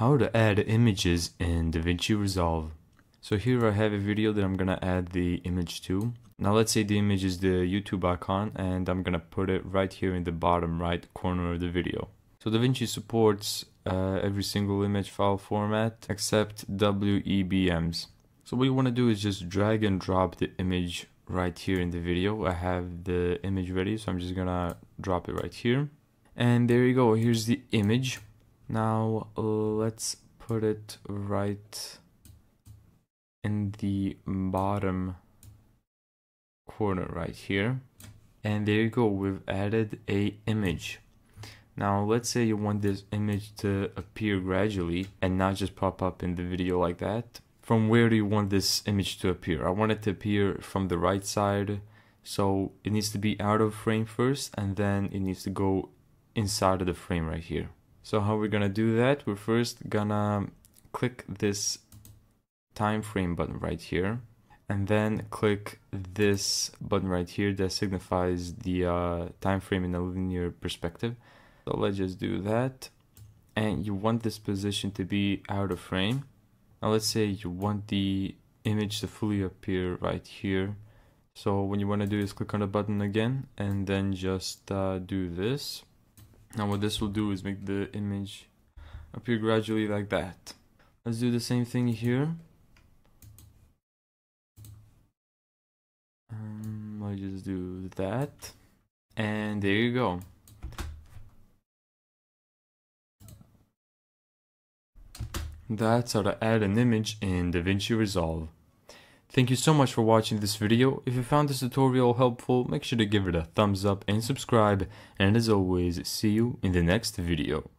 how to add images in DaVinci Resolve. So here I have a video that I'm gonna add the image to. Now let's say the image is the YouTube icon and I'm gonna put it right here in the bottom right corner of the video. So DaVinci supports uh, every single image file format except WEBMs. So what you want to do is just drag and drop the image right here in the video. I have the image ready so I'm just gonna drop it right here. And there you go, here's the image. Now let's put it right in the bottom corner right here. And there you go, we've added a image. Now let's say you want this image to appear gradually and not just pop up in the video like that. From where do you want this image to appear? I want it to appear from the right side. So it needs to be out of frame first and then it needs to go inside of the frame right here. So how we're gonna do that? We're first gonna click this time frame button right here and then click this button right here that signifies the uh, time frame in a linear perspective. So let's just do that. And you want this position to be out of frame. Now let's say you want the image to fully appear right here. So what you want to do is click on the button again and then just uh, do this. Now what this will do is make the image appear gradually like that. Let's do the same thing here. Um, I just do that. And there you go. That's how to add an image in DaVinci Resolve. Thank you so much for watching this video. If you found this tutorial helpful, make sure to give it a thumbs up and subscribe. And as always, see you in the next video.